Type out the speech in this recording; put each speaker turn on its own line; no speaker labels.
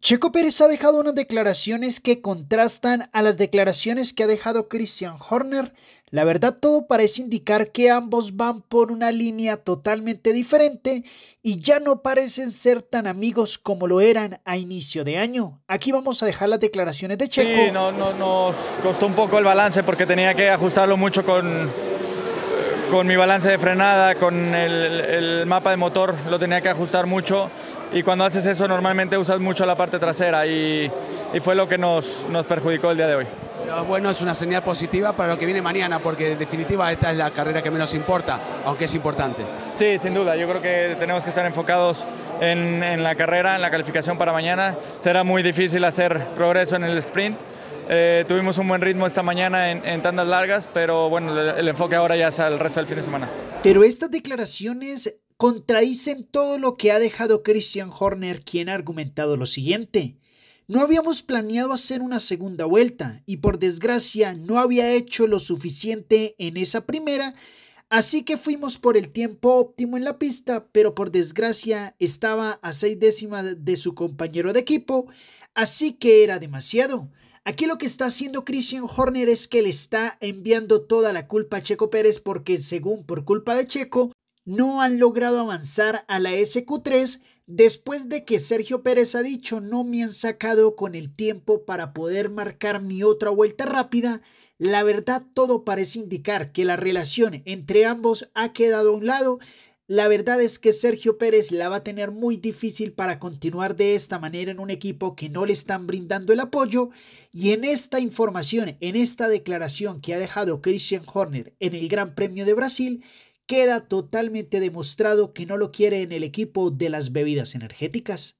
Checo Pérez ha dejado unas declaraciones que contrastan a las declaraciones que ha dejado Christian Horner. La verdad todo parece indicar que ambos van por una línea totalmente diferente y ya no parecen ser tan amigos como lo eran a inicio de año. Aquí vamos a dejar las declaraciones de Checo.
Sí, no, no, nos costó un poco el balance porque tenía que ajustarlo mucho con, con mi balance de frenada, con el, el mapa de motor, lo tenía que ajustar mucho y cuando haces eso normalmente usas mucho la parte trasera y, y fue lo que nos, nos, perjudicó el día de hoy.
Pero bueno, es una señal positiva para lo que viene mañana porque en definitiva esta es la carrera que menos importa, aunque es importante.
Sí, sin duda, yo creo que tenemos que estar enfocados en, en la carrera, en la calificación para mañana. Será muy difícil hacer progreso en el sprint. Eh, tuvimos un buen ritmo esta mañana en, en tandas largas, pero bueno, el, el enfoque ahora ya es al resto del fin de semana.
Pero estas declaraciones contradicen todo lo que ha dejado Christian Horner, quien ha argumentado lo siguiente. No habíamos planeado hacer una segunda vuelta y por desgracia no había hecho lo suficiente en esa primera, así que fuimos por el tiempo óptimo en la pista, pero por desgracia estaba a seis décimas de su compañero de equipo, así que era demasiado. Aquí lo que está haciendo Christian Horner es que le está enviando toda la culpa a Checo Pérez porque según por culpa de Checo no han logrado avanzar a la SQ3 después de que Sergio Pérez ha dicho no me han sacado con el tiempo para poder marcar mi otra vuelta rápida, la verdad todo parece indicar que la relación entre ambos ha quedado a un lado. La verdad es que Sergio Pérez la va a tener muy difícil para continuar de esta manera en un equipo que no le están brindando el apoyo y en esta información, en esta declaración que ha dejado Christian Horner en el Gran Premio de Brasil, queda totalmente demostrado que no lo quiere en el equipo de las bebidas energéticas.